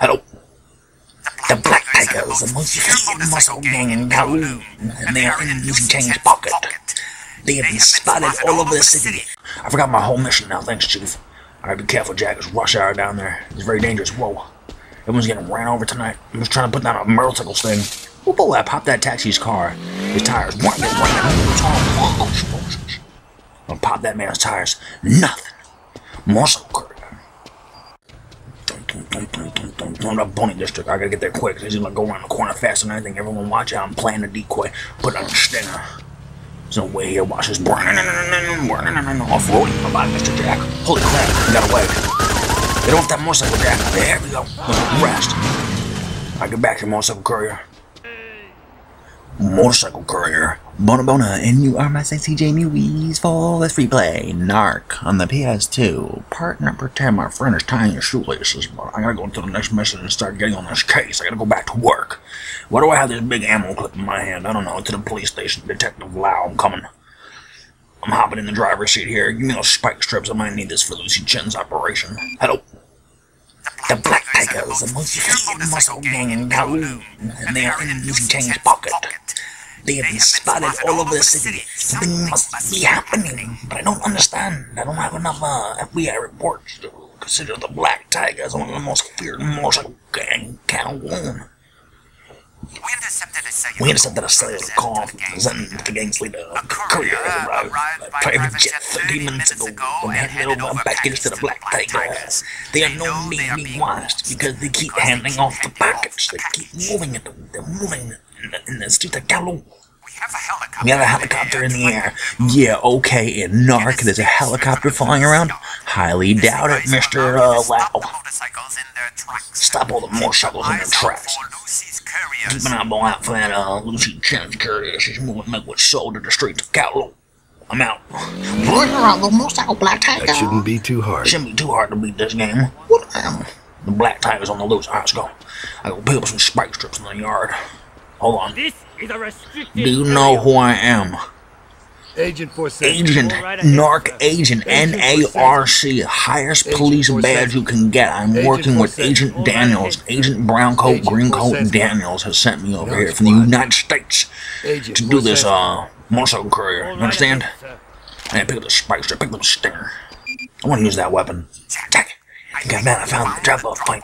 Hello. The Black Tigers, the most feared muscle gang in Kowloon, and they are in Lucy Chen's pocket. They have been spotted all over the city. I forgot my whole mission now, thanks, Chief. Alright, be careful, Jack. It's rush hour down there. It's very dangerous. Whoa. Everyone's getting ran over tonight. I'm just trying to put down a motorcycle thing. Whoop, boy, I popped that taxi's car. His tires. One, one, one. I'll pop that man's tires. Nothing. Courier. I'm the Bonnie District. I gotta get there quick. He's gonna go around the corner faster than anything. Everyone watch out. I'm playing the decoy. Put on a stinger. There's no way he'll watch this off-roading my body, Mr. Jack. Holy crap, I got away. Get off that motorcycle, Jack. There we go. Rest. I get back here, motorcycle courier. Motorcycle courier. Bona Bona, and you are my sexy Jamie Wees for this free play. Narc on the PS2. Partner, pretend My friend is tying your shoelaces, but I gotta go into the next mission and start getting on this case. I gotta go back to work. Why do I have this big ammo clip in my hand? I don't know. To the police station. Detective Lau, I'm coming. I'm hopping in the driver's seat here. Give me those spike strips. I might need this for Lucy Chen's operation. Hello. The Black Tigers, the most feared muscle gang in Kowloon, and they are in Lucy Chen's pocket. They have been spotted all over the city. Something must be happening, but I don't understand. I don't have enough uh, FBI reports to consider the Black Tigers one of the most feared motorcycle gang in Kowloon. We intercepted a cellular, We intercepted a cellular call from Zen with the gang's leader. A courier has arrived. A private jet 30 minutes ago and handed over a package to the Black Tigers. They are known being being watched because they keep handing off the package. They keep moving it. They're moving in the, in the streets of Kowloon. We have a helicopter. We have a helicopter in the air. Yeah, okay, in Narc, there's a helicopter flying around? Highly doubt it, Mr. Uh, Stop motorcycles in their tracks. Stop all the motorcycles in their Eyes out tracks. for Lucy's Keep couriers. an eyeball out for that, uh, Lucy Chen's courier. She's moving like with soul to the streets of Kowloon. I'm out. Run around the motorcycle Black Tiger. That shouldn't be too hard. Shouldn't be too hard to beat this game. What am? The Black Tiger's on the loose. Alright, let's go. I go pick up some spike strips in the yard. Hold on. This is a restricted Do you know who I am? Agent 470. Agent, right Narc. Agent, Agent N-A-R-C, highest Agent police 470. badge you can get. I'm Agent working with Agent All right, Daniels. sir. Agent Brown Coat, Agent Green Coat 470. Daniels has sent me over No, here from the squad. United States Agent to do this, uh, motorcycle courier. You right understand? ahead, sir. I pick up the spike strip, pick up the stinger. I want to use that weapon. Jack, okay, man, I found the drop off point.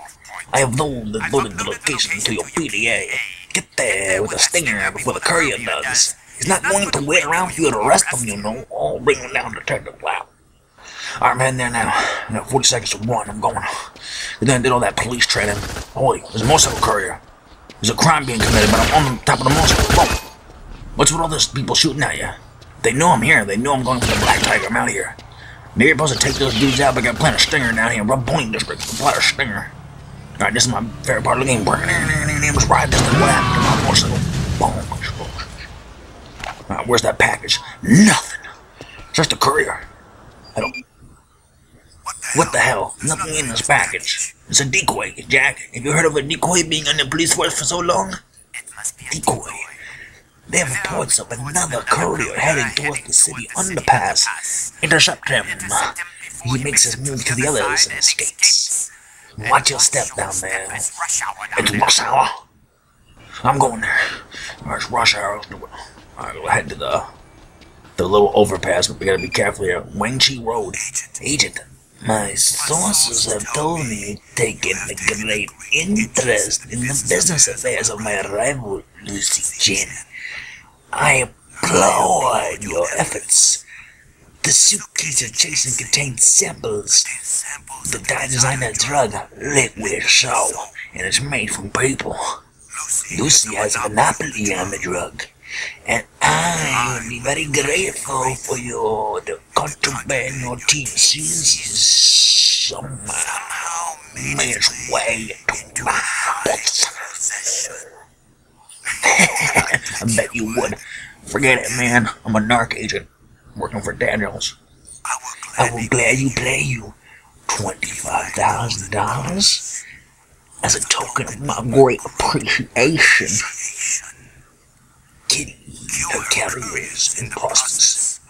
I have loaded, loaded the location to your PDA. Get there with a stinger before the courier does. He's not going to wait around for you to arrest him, you know. I'll bring him down to turn Detective Lau. Alright, man, there now. I got 40 seconds to run. I'm going. They done did all that police training. Oh, Holy, there's a motorcycle courier. There's a crime being committed, but I'm on the top of the motorcycle. What's with all those people shooting at you? They know I'm here. They know I'm going for the Black Tiger. I'm out of here. Maybe you're supposed to take those dudes out, but I got plant a stinger down here. Rub Point District. Apply a stinger. Alright, this is my favorite part of the game. Just ride this thing. What happened to my motorcycle? Boom. Alright, where's that package? Nothing. Just a courier. I don't. What the hell? Nothing in this package. It's a decoy, Jack. Have you heard of a decoy being on the police force for so long? It Decoy. They have reports of another courier heading towards the city underpass. Intercept him. He makes his move to the other others and escapes. Watch your step down there. It's rush hour It's rush hour. I'm going there. It's rush hour. Alright, we'll head to the the little overpass, but we gotta be careful here. Wang Chi Road. Agent. My sources have told me you've taken a great interest in the business affairs of my rival, Lucy Chen. I applaud your efforts. The suitcase you're chasing contains samples the dye designer drug, liquid soul, and it's made from people. Lucy has a monopoly on the drug, and I be very grateful for your to contraband your team sees somehow made its way to my possession. I bet you would. Forget it, man. I'm a narc agent working for Daniels. I will gladly pay you $25,000 as a token of my great appreciation. Kitty, your carriers and process.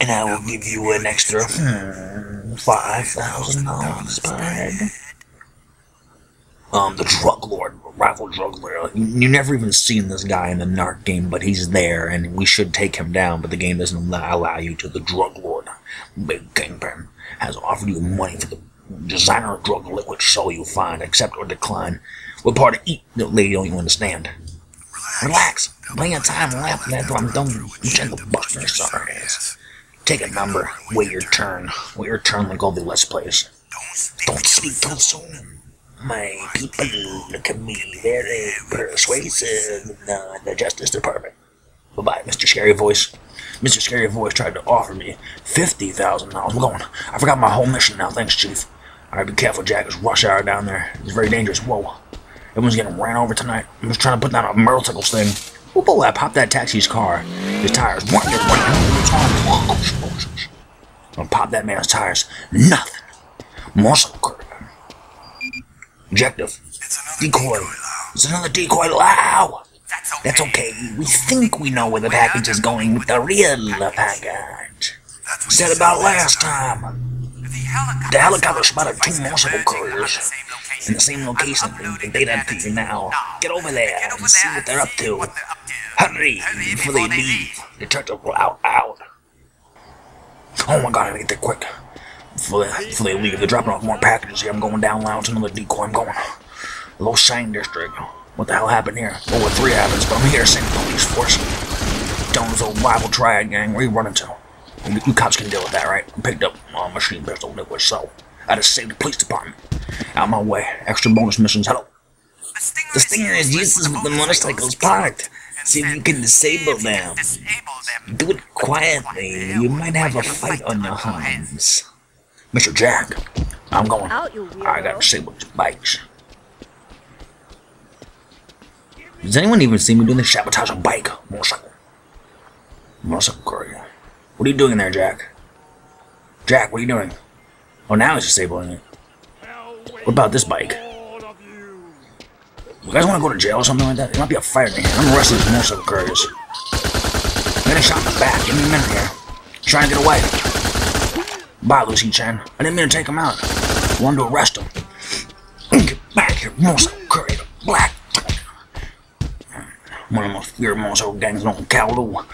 And I will give you an extra hmm, $5,000 per head. Um, the drug lord, rival drug lord. You, never even seen this guy in the narc game, but he's there, and we should take him down. But the game doesn't allow, allow you to. The drug lord, big kingpin, has offered you money for the designer drug liquid soul you find, accept or decline. What part of eat, the lady don't you understand? Relax. Plenty of time left after I'm done gentle busting your sucker ass. Take a number. Wait your turn. Wait your turn like all the Let's Plays. Don't speak too soon. My people at me very persuasive in uh, the Justice Department. Bye-bye, Mr. Scary Voice. Mr. Scary Voice tried to offer me $50,000. I'm going. I forgot my whole mission now. Thanks, Chief. Alright, be careful, Jack. It's rush hour down there. It's very dangerous. Whoa. Everyone's getting ran over tonight. I'm just trying to put down a motorcycle thing. Whoop, I popped that taxi's car. His tires. I'll pop that man's tires. Nothing. Motorcycle car. Objective. Decoy. It's another decoy. Wow. That's okay. That's okay. We think we know where the package is going with the real package. Said about last time. The The helicopter spotted two motorcycle couriers in the same location and they that to you now. Get over there and see what they're up to. Hurry before they leave. Detective will out out. Oh my god, I get there quick. Before they, before they leave, they're dropping off more packages here. I'm going down loud to another decoy. I'm going. Low Shine District. What the hell happened here? World War 3 happens, but I'm here send police force. Jones old rival triad gang, where you running to? You, you cops can deal with that, right? I picked up a machine pistol, liquid so. I just saved the police department. Out my way. Extra bonus missions. Hello. The stinger is useless with the motorcycles parked. See if you can. Disable them. Do it quietly. You might have a fight on your hands. Mr. Jack, I'm going. Out, you I gotta disable these bikes. Does anyone even see me doing this sabotage a bike? Motorcycle. Motorcycle courier. What are you doing in there, Jack? Jack, what are you doing? Oh, now he's disabling it. What about this bike? You guys want to go to jail or something like that? There might be a in here. I'm arresting these motorcycle couriers. I'm getting shot in the back. Give me a minute here. Trying to get away. Bye, Lucy Chen. I didn't mean to take him out. I wanted to arrest him. Get back here, motorcycle courier. Black. One of the most feared motorcycle gangs known as Kowloon.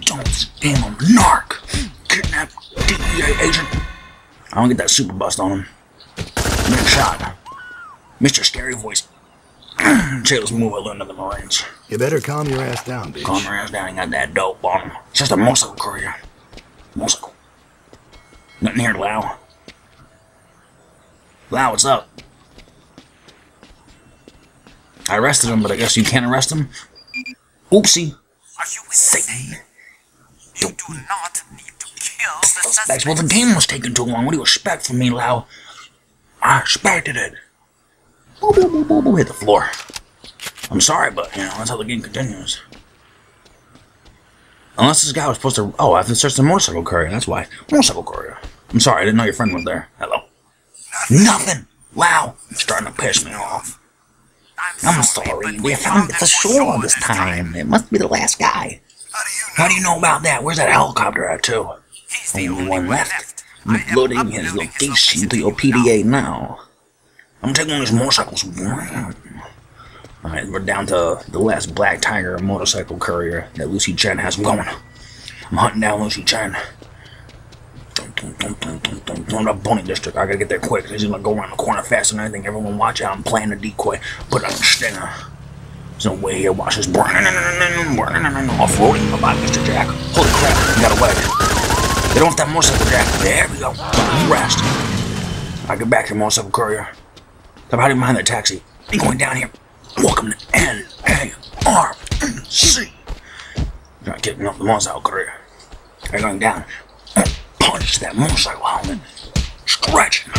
Jones, damn, I'm narc. Kidnap DEA agent. I don't get that super bust on him. I'm shot. Mr. Scary Voice. Taylor's move I learned in the Marines. You better calm your ass down, bitch. Calm your ass down, ain't got that dope on him. It's just a motorcycle courier. Motorcycle. Nothing here, Lau. Lau, what's up? I arrested him, but I guess you can't arrest him? Oopsie. Are you insane? You do not need to kill the Suspects. Well, the game was taking too long. What do you expect from me, Lau? I expected it. Boop, boop, boop, boop, boop, hit the floor. I'm sorry, but, you know, that's how the game continues. Unless this guy was supposed to... Oh, I have to search the motorcycle courier. That's why. Motorcycle courier. I'm sorry, I didn't know your friend was there. Hello. Nothing. Wow. You're starting to piss me off. I'm sorry. We found the shore sure this time. It must be the last guy. How do you know about that? Where's that helicopter at, too? He's the Only only one one left. left. I'm uploading his uploaded location to your PDA now. I'm taking one of these motorcycles. Alright, we're down to the last Black Tiger motorcycle courier that Lucy Chen has. I'm going. I'm hunting down Lucy Chen. Dun, the Bonnie District. I gotta get there quick. He's gonna go around the corner faster than anything. Everyone watch out. I'm playing a decoy. Put on a stinger. There's no way here. Watch this. Off-roading. Bye-bye, Mr. Jack. Holy crap. You got away. Get off that motorcycle, Jack. There we go. Rest. I get back here, motorcycle courier. Stop hiding behind that taxi. Ain't going down here. Welcome to N-A-R-C. Not getting off the motorcycle courier. You're going down. Punch that motorcycle helmet. Stretching.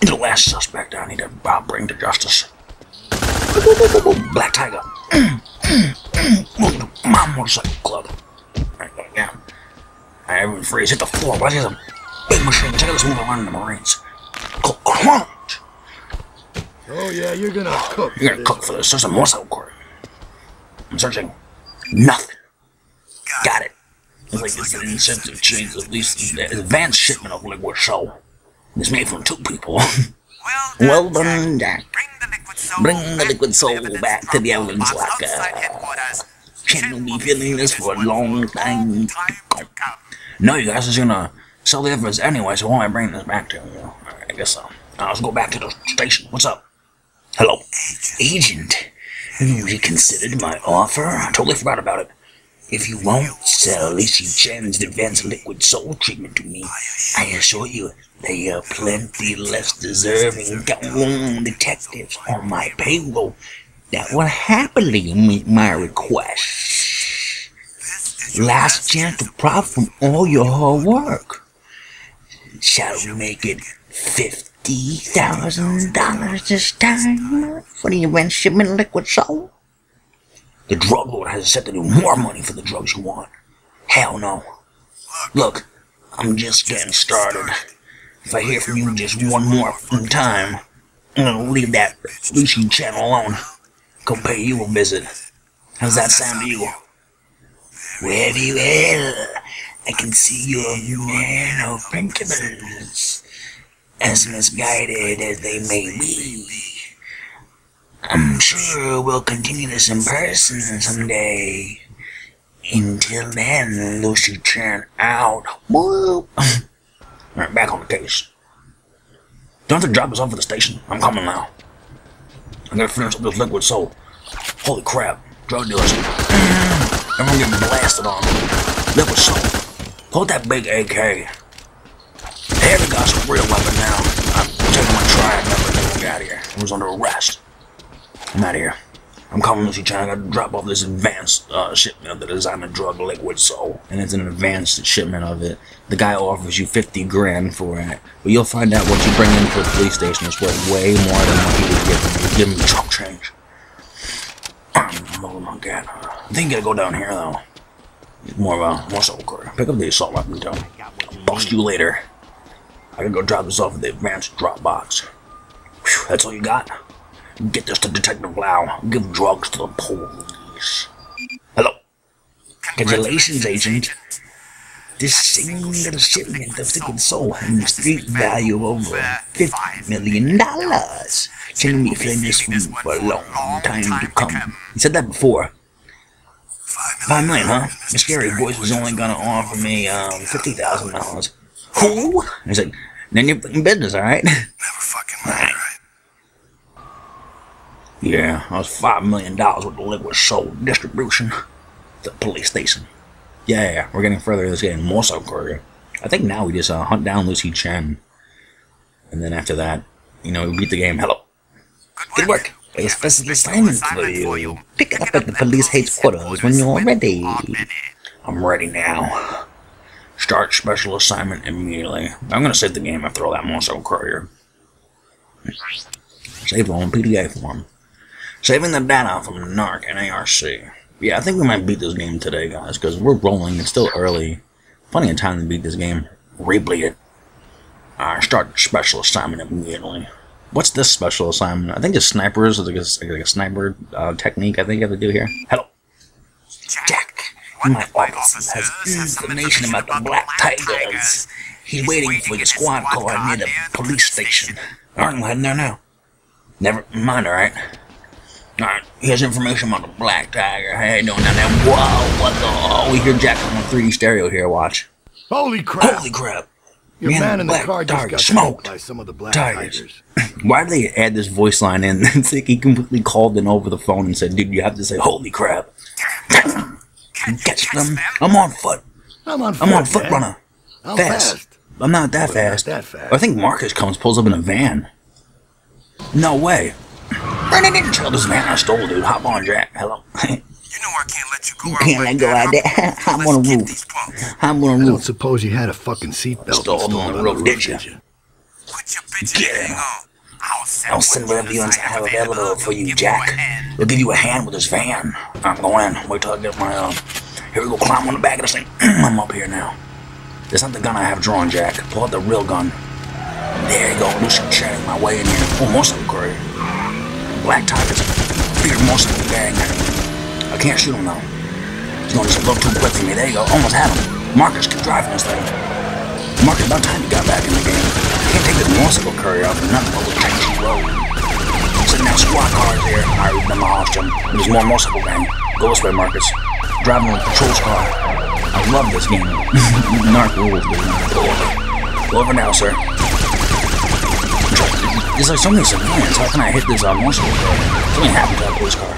Into the last suspect I need to bring to justice. Black Tiger. Welcome to my motorcycle club. Right, right down. I everyone freeze. Hit the floor. Watch this. a Big machine. Check out this move around in the Marines. Cook, crunch. Oh, yeah, you're gonna cook. You're gonna cook for this. There's a motorcycle court. I'm searching. Nothing. Got it. It's like it's an incentive change at least advanced shipment of liquid soul. It's made from two people. Well done, Jack. Bring Bring the liquid soul back to the Outside locker. Chen will be feeling this for a long time. No, you guys is gonna sell the evidence anyway, so why am I bringing this back to you? I guess so. Now let's go back to the station. What's up? Hello? Agent, have you reconsidered my offer? I totally forgot about it. If you won't sell Lucy Chen's advanced liquid soul treatment to me, I assure you there are plenty less deserving gone detectives on my payroll that will happily meet my request. Last chance to profit from all your hard work. Shall we make it fifty thousand dollars this time for the event shipment liquid soul? The drug lord has accepted you more money for the drugs you want. Hell no. Look, I'm just getting started. If I hear from you just one more time, I'm gonna leave that Lucy channel alone. Come pay you a visit. How's that sound to you? Very well. I can see you're a man of principles. As misguided as they may be. I'm sure we'll continue this in person someday. Until then, Lucy Chan out. Whoop. Alright, back on the case. Don't have to drop us off at the station. I'm coming now. I gotta finish up this liquid soul. Holy crap. Drug dealers. Everyone getting blasted on. Liquid soul. Hold that big AK. We got some real weapon now. I'm taking my try and never get out of here. I was under arrest. I'm out of here. I'm calling Lucy. I gotta drop off this advanced uh, shipment of the designer drug liquid soul. And it's an advanced shipment of it. The guy offers you 50 grand for it. But you'll find out what you bring into the police station is worth way more than what he would give you. Give me chunk change. I'm rolling on that. I think you gotta go down here though. It's more of a more soul core. Pick up the assault weapon, Tony. Bust you later. I gotta go drop this off at the advanced drop box. Whew, that's all you got? Get this to Detective Lau. Give drugs to the police. Hello. Congratulations, Agent. This single little shipment of liquid soul has a street value of over $50 million. Can we feeling this food for a long time to come? He said that before. Five million, huh? The scary voice was only gonna offer me um fifty thousand dollars. Who? He's like, then you're in business, all right? Never fucking mind, right? Yeah, that was five million dollars with the liquid soul distribution. The police station. Yeah, yeah, we're getting further. This getting more so courier. I think now we just uh, hunt down Lucy Chen, and then after that, you know, we beat the game. Hello. Good work. A special assignment for you. Pick it up at the police headquarters when you're ready. I'm ready now. Start special assignment immediately. I'm gonna save the game after all that Morso courier. Save on PDF form. Saving the data from NARC and ARC. Yeah, I think we might beat this game today, guys, because we're rolling. It's still early. Plenty of time to beat this game. Replay it. Uh, start special assignment immediately. What's this special assignment? I think it's snipers, like a, like a sniper uh, technique I think you have to do here. Hello. Jack, my office has information about the Black Tigers. He's waiting for your squad car near the police station. Alright, I'm heading there now. Never mind, alright? Alright, here's information about the Black Tiger. How you doing down there? Whoa, what the? Oh, we hear Jack on 3D stereo here, watch. Holy crap! Holy crap. Your man, man in the Black car just Tiger got smoked. by some of the black Tigers. tigers. Why did they add this voice line in? It's like he completely called in over the phone and said, dude, you have to say, holy crap. Catch them. I'm on foot. I'm on foot, I'm on foot man. runner. I'm fast. fast. I'm not that Well, not fast. that fast. I think Marcus comes, pulls up in a van. No way. Run it in, trail this van I stole, dude. Hop on, Jack. Hello. You know I can't let you go You out can't like let go that. out there. I'm Let's on the roof. I'm gonna I don't roof. suppose you had a fucking seatbelt Stole installed them on the road, did roof, ya? did you? Put your bitch Yeah. thing on. I'll send, I'll send whatever you have available for you, Jack. We'll give you a hand with this van. I'm going in. Wait till I get my, um... Here we go, climb on the back of this thing. I'm up here now. That's not the gun I have drawn, Jack. Pull out the real gun. There you go. Lucy Chen, my way in here. Oh, most of them great. Black Tigers. Feared most of the gang. I can't shoot him, though. He's gonna just little too quick for me. There you go. Almost had him. Marcus keep driving this thing. Marcus, about time you got back in the game. Can't take this motorcycle courier out for nothing but with Chang Road. Send that squad my cars here. I demolished them. There's more motorcycle gang. Go this way, Marcus. Driving a patrol's car. I love this game. Narc rules, dude. Go over. Go over now, sir. There's like so many civilians. How can I hit this uh, car? Something happened to that police car.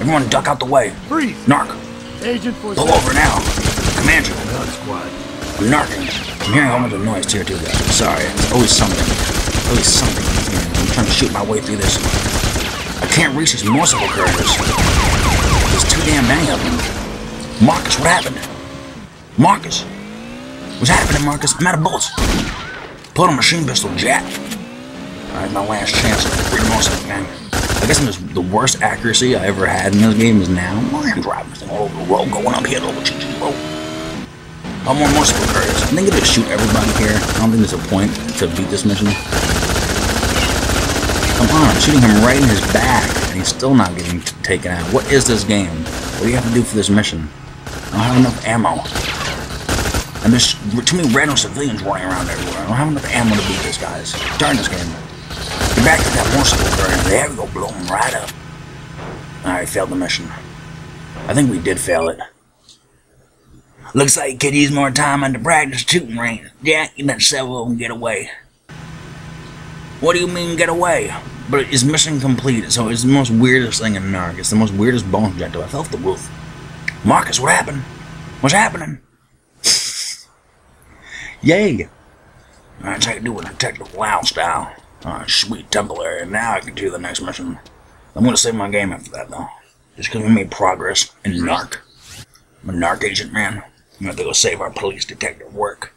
Everyone duck out the way. Freeze! Narc, Agent for pull over now. Command you. Squad. I'm narking. I'm hearing a whole bunch of noise here too, guys. Sorry, it's always something. Always something. I'm trying to shoot my way through this. I can't reach these motorcycle couriers. There's too damn many of them. Marcus, what happened? Marcus! What's happening, Marcus? I'm out of bullets. Pull a machine pistol, Jack. Alright, my last chance to free the motorcycle gang. I guess I'm the worst accuracy I ever had in this game is now. I'm driving this all over the road, going up here over GG Road. I'm more motorcycle couriers. I think I just shoot everybody here. I don't think there's a point to beat this mission. Come on, I'm shooting him right in his back, and he's still not getting taken out. What is this game? What do you have to do for this mission? I don't have enough ammo. And there's too many random civilians running around everywhere. I don't have enough ammo to beat these guys. Darn this game. Back to that motorcycle courier. There we go, blow him right up. Alright, failed the mission. I think we did fail it. Looks like you could use more time on the practice shooting range. Jack, you let several of them get away. What do you mean get away? But it's mission completed, so it's the most weirdest thing in Narc. It's the most weirdest bonus objective. I off the wolf. Marcus, what happened? What's happening? Yay! Alright, so I do it Detective Wow style. Alright, sweet temple area. Now I can do the next mission. I'm gonna save my game after that, though. Just because we made progress in Narc. I'm a Narc agent, man. I'm gonna go save our police detective work.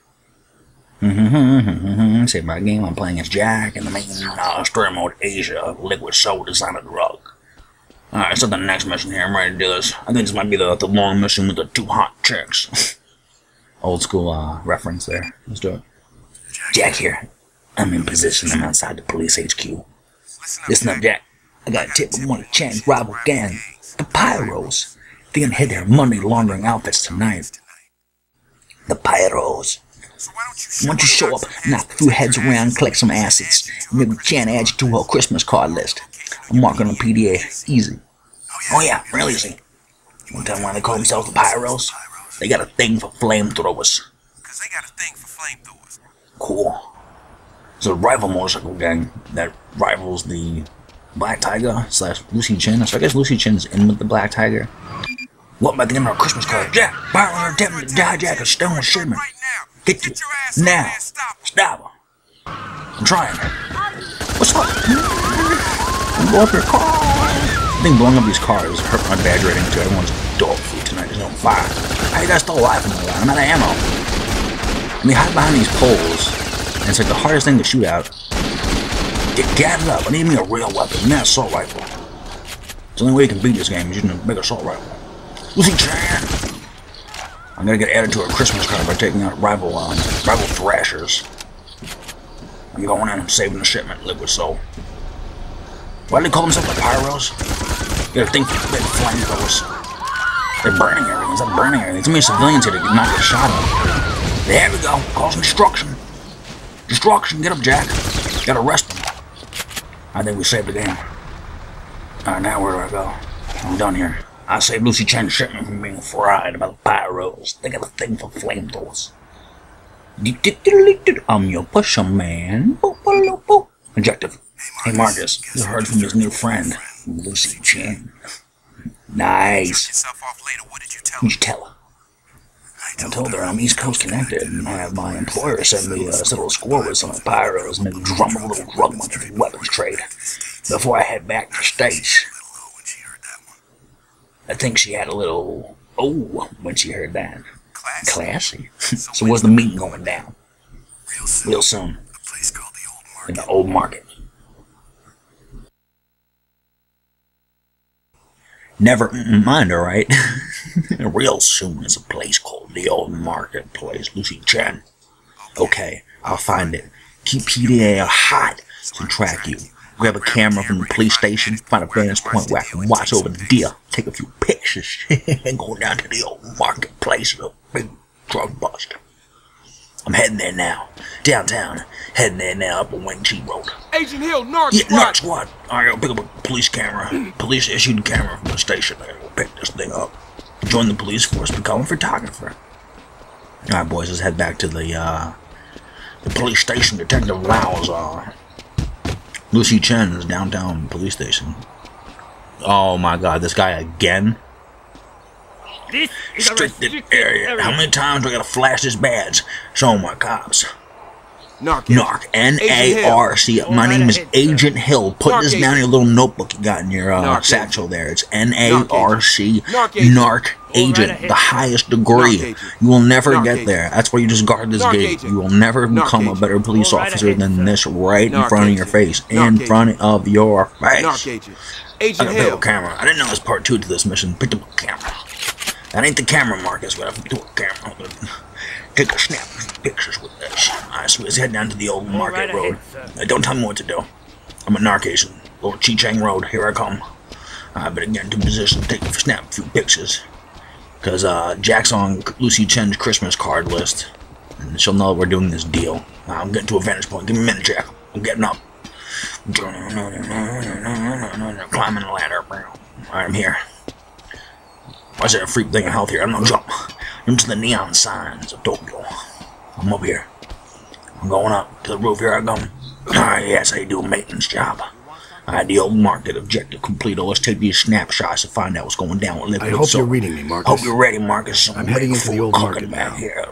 Save my game. I'm playing as Jack in the main uh, story mode Asia, liquid soul designer drug. Alright, so the next mission here. I'm ready to do this. I think this might be the, the long mission with the two hot chicks. Old school uh, reference there. Let's do it. Jack here. I'm in position. I'm outside the police HQ. Listen up, Jack. I got a tip from one of Chan's rival gang, the Pyros. They're gonna hit their money laundering outfits tonight. The Pyros. Why don't you show up, knock a few heads around, collect some assets, maybe Chan add you to her Christmas card list. I'm marking on PDA. Easy. Oh yeah, real easy. One time why they call themselves the Pyros? They got a thing for flamethrowers. Because they got a thing for flamethrowers. Cool. It's a rival motorcycle gang that rivals the Black Tiger slash Lucy Chen. So I guess Lucy Chen's in with the Black Tiger. What about the end of our Christmas card? Jack, Byron attempting to hijack a stone now. Get you. your ass Now. and stop. I'm trying. What's up? I'm Blow up your car. I think blowing up these cars hurt my badge rating too. Everyone's dog food tonight. There's no fire. How you guys still alive in the I'm out of ammo. And they hide behind these poles. And it's like the hardest thing to shoot out. Get gathered up. I need me a real weapon, not an assault rifle. It's the only way you can beat this game is using a big assault rifle. Lucy Chen! I'm gonna get added to a Christmas card by taking out rival um, rival thrashers. I'm going in and saving the shipment, liquid soul. Why do they call themselves the pyros? You gotta think big flamethrowers. They're burning everything. It's not burning everything. Too many civilians here to not get shot up. There we go. cause destruction. Destruction. Get up, Jack. Gotta arrest them. I think we saved the game. Alright, now where do I go? I'm done here. I saved Lucy Chen's shipment from being fried by the pyros. They got a thing for flamethrowers. I'm your pusher man. Objective. Hey Marcus, you heard from his new friend, Lucy Chen. Nice. Yourself off later. What did you tell What'd you tell her? I told her I'm East Coast connected, and have my employer send me a little score with some of pyros, maybe drum a little drug money for weapons trade before I head back to the States. I think she had a little oh when she heard that. Class. Classy. so where's the meeting going down? Real soon. In the old market. Never mind, alright? Real soon is a place called the old marketplace. Lucy Chen. Okay, I'll find it. Keep PDA hot to track you. Grab a camera from the police station, find a vantage point where I can watch over the deal, take a few pictures, and go down to the old marketplace, the big drug bust. I'm heading there now. Downtown. Heading there now up on Wing Chi Road. Agent Hill, Narc Yeah, Squad. Narc Squad. Alright, I'll pick up a police camera. Police issued camera from the station. I will pick this thing up. Join the police force, become a photographer. Alright, boys, let's head back to the, uh, the police station. Detective Lau's, uh, Lucy Chen's downtown police station. Oh my god, this guy again? This is a Restricted restricted area. area. How many times do I gotta flash this badge? Show my cops. Narc. Narc. N A R C. My name is Agent Hill. Put Narc this down in your little notebook you got in your uh, Narc satchel there. It's N A R C. Narc agent. Narc right agent. ahead. The highest degree. You will never Narc get agent. there. That's why you just guard this Narc gate. agent. You will never Narc become a better police Go right officer ahead, than sir. this right in Narc front of your face. Narc In agent. front of your face. Narc agent. I gotta Hill. a camera. I didn't know there was part two to this mission. Picked up a camera. That ain't the camera, Marcus. We have to do a camera. I'm gonna Take a snap of pictures with this. Alright, so let's head down to the old market right road. ahead. Don't tell me what to do. I'm a narc agent. Lord Chi Chang Road. Here I come. I better get into position to take a snap a few pictures. Because uh, Jack's on Lucy Chen's Christmas card list. And she'll know we're doing this deal. I'm getting to a vantage point. Give me a minute, Jack. I'm getting up. Climbing the ladder. Alright, I'm here. Why is there a freak thing of health here? I'm gonna jump into the neon signs of Tokyo. I'm up here. I'm going up to the roof. Here I come. Ah, yes, I do a maintenance job. Old market objective complete. Let's take these snapshots to find out what's going down with I liquid hope soap. you're reading me, Marcus. Hope you're ready, Marcus. I'm heading into the old market now. here.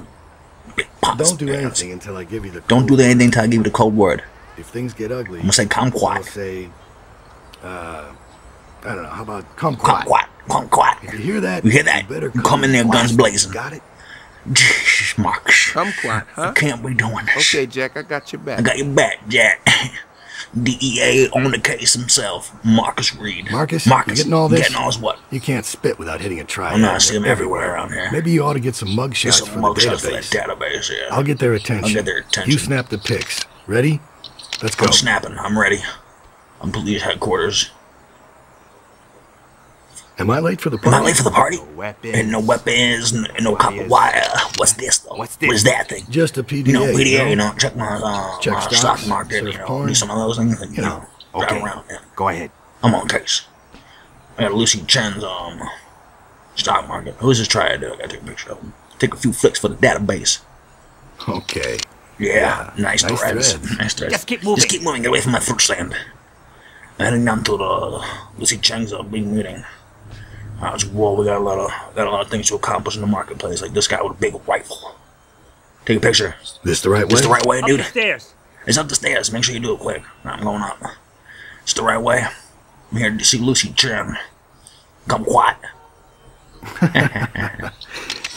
Don't do anything until I give you the. Don't do anything until I give you the code word. If things get ugly, I'm gonna say I'll say, uh, I don't know. How about kumquat? Kumquat. Kumquat. If you hear that, You hear that? better You come in there guns blazing. Got it? Marcus. Come quiet, huh? Can't be doing this. Okay, Jack, I got your back. I got your back, Jack. DEA on the case himself, Marcus Reed. Marcus, Marcus, you getting all this? Getting all his what? You can't spit without hitting a triad. I'm not seeing them everywhere around here. Maybe you ought to get some Get mugshots some for the mugshots for that database. database, yeah. I'll get their attention. I'll get their attention. You snap the pics. Ready? Let's go. I'm snapping. I'm ready. I'm police headquarters. Am I late for the party? Am? I late for the party? No weapons. And no weapons, n- and no copper wire. What's this though? What's What is that thing? Just a PDA. You know, PDA, no? you know, check my, uh, Check my stocks, stock market, you know, porn. do some of those things, and, you Yeah. know, Okay. around, yeah. Go ahead. I'm on case. I got Lucy Chen's um stock market. Who's this try to do? I gotta take a picture of him. Take a few flicks for the database. Okay. Yeah, nice, nice threads. threads. Nice threads. Just keep moving. Just keep moving. Get away from my fruit stand. Heading down to the Lucy Chen's uh, big meeting. I was whoa, we got a lot of got a lot of things to accomplish in the marketplace. Like this guy with a big rifle. Take a picture. This the right way? It's the right way, Up dude. the stairs. It's up the stairs. Make sure you do it quick. I'm going up. It's the right way. I'm here to see Lucy Chen. Come quiet.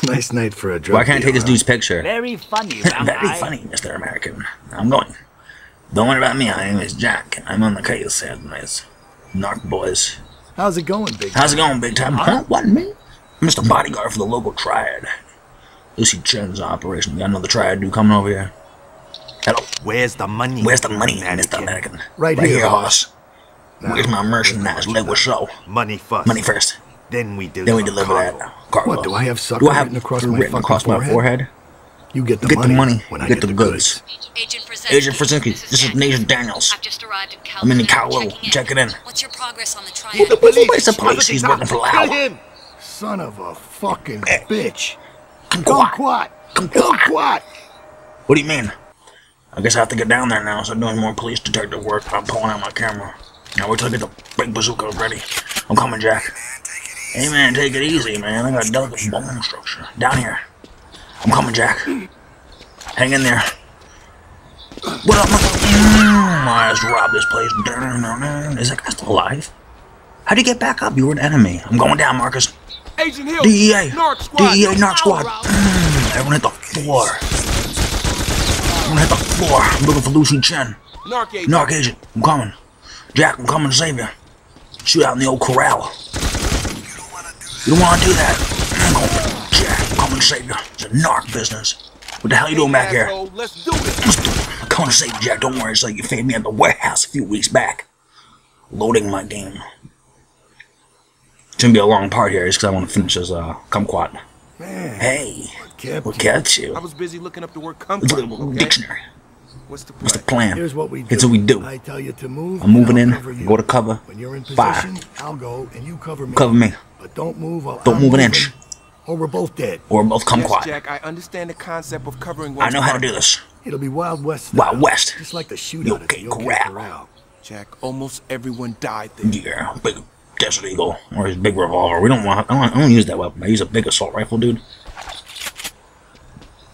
Nice night for a drug Why can't I take this dude's picture? Very funny, round Very guy. funny, Mr. American. I'm going. Don't worry about me. My name is Jack. I'm on the case, nice narc boys. Huh? How's it going, big? How's it going, big time? Huh? What, me? I'm just a bodyguard for the local triad. Lucy Chen's operation. We got another triad dude coming over here. Hello. Where's the money? Where's the money, Mannequin? Mr. American? Right here, here, hoss. hoss. Where's my merchandise? Liquid soul. Money first. Money first. Then we deliver. Then we deliver cargo. that cargo. What, do I have sucker Do I have written across my fucking across my forehead? Forehead? You get the Get money. the money. When I Get the goods. Agent Forzenski. Agent Forzenski, this is Nathan Daniels. I've just arrived in Kowloon. I'm in and Kowloon. Check it in. What's your progress on the triad? Who the police? It's a police. He's working for Lau. Kill him. Son of a fucking bitch. Come Kumquat. quiet. Kumquat. What do you mean? I guess I have to get down there now, so I'm doing more police detective work. I'm pulling out my camera. Now wait till I get the big bazooka ready. I'm coming, Jack. Hey man, take it easy, man. I got a delicate bone structure. Down here. I'm coming, Jack. Hang in there. What up, mother? Mm, I just robbed this place. Is that guy still alive? How'd you get back up? You were an enemy. I'm going down, Marcus. Agent Hill. DEA! Narc squad. DEA Narc Squad! Mm, everyone hit the floor. Everyone hit the floor. I'm looking for Lucy Chen. Narc agent. Narc agent, I'm coming. Jack, I'm coming to save you. Shoot out in the old corral. You don't want to do that. I'm going for Jack, I'm coming to save you. It's a narc business. What the hell you doing back here? Let's do it. I'm coming to save you, Jack. Don't worry. It's like you found me at the warehouse a few weeks back. Loading my game. It's gonna be a long part here, just because I want to finish this uh, kumquat. Man, Hey, What you. gets you? I was busy looking up the word Let's look comfort. at the Okay? dictionary. What's the What's the plan? plan? Here's what we do. Here's what we do. I tell you to move. I'm moving in. Go to cover. When you're in Fire. position, I'll go and you cover me. Cover me. But don't move Don't I'm move an inch. Or we're both dead. Or both come yes, quiet. Jack, I understand the concept of covering I know how to do this. It'll be Wild West. Wild style, West. Just like the shootout Yo, at the okay, Yoke corral. Corral. Jack, almost everyone died there. Yeah, big Desert Eagle or his big revolver. We don't want. I don't, I don't use that weapon. I use a big assault rifle, dude.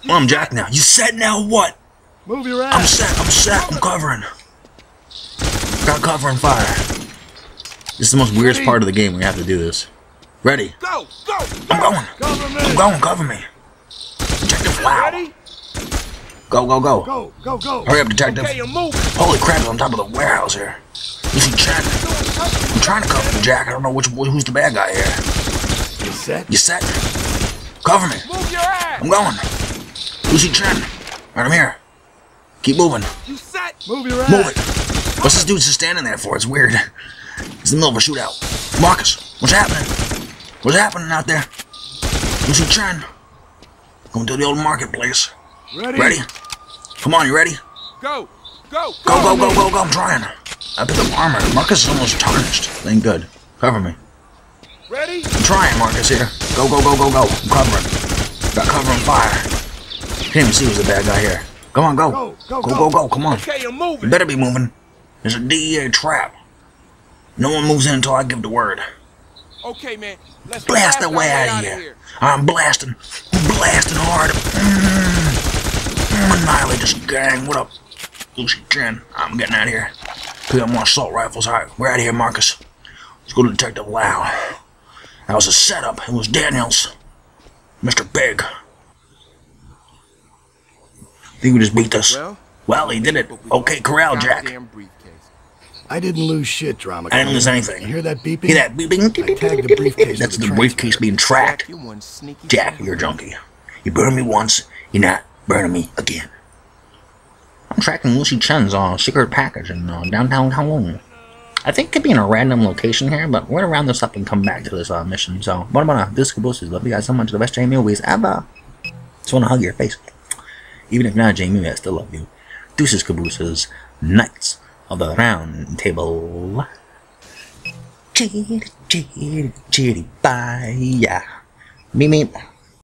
I'm Jack now. You said now what? Move your ass. I'm ass. set. I'm set. I'm covering. Got covering fire. This is the most weirdest part of the game. We have to do this. Ready? Go, go, I'm going. Cover me. I'm going. Cover me. Detective Wow. Ready? Go, go, go. Go, go, go. Hurry up, detective. Okay, I'm. Holy crap, I'm on top of the warehouse here. You see Chen? I'm trying to cover you, Jack. I don't know which who's the bad guy here. You set? You set? Cover me. Move your ass. I'm going. Lucy Chen. Right, I'm here. Keep moving. You set? Move your ass. Move it. What's this dude just standing there for? It's weird. It's in the middle of a shootout. Marcus, what's happening? What's happening out there? Lucy Chen. Going to the old marketplace. Ready? Ready? Come on, you ready? Go, go, Go, go, go, go, go. I'm trying. I picked up armor. Marcus is almost tarnished. Ain't good. Cover me. Ready? I'm trying, Marcus, here. Go, go, go, go, go. I'm covering. Got covering fire. Can't even see who's the bad guy here. Come on, go. Go, go, go, go. go, go. Come on. Okay, I'm You better be moving. There's a DEA trap. No one moves in until I give the word. Okay, man. Let's Blast the our way out of outta here. I'm blasting. Blasting hard. Mm. Mm, annihilate this gang. What up? Lucy Chen. I'm getting out of here. Pick up more assault rifles. All right, we're out of here, Marcus. Let's go to Detective Lau. That was a setup. It was Daniels. Mr. Big. I think we just beat this? Well, Well, he did it. Okay, corral, Jack. Goddamn briefcase. I didn't lose shit, drama. I didn't lose anything. You hear that beeping? Hear that beeping? I tagged the briefcase That's the the briefcase being tracked. Jack, you one sneaky. Jack, son. you're a junkie. You burned me once, you're not burning me again. I'm tracking Lucy Chen's uh, secret package in uh, downtown Kowloon. I think it could be in a random location here, but we're gonna round this up and come back to this uh, mission. So, what about uh, this Cabooses? Love you guys so much. The best Jamie movies ever. Just wanna hug your face. Even if not Jamie, I still love you. Deuces Cabooses, Knights of the Round Table. Chitty, chitty, chitty, bye. Yeah. Meep, meep.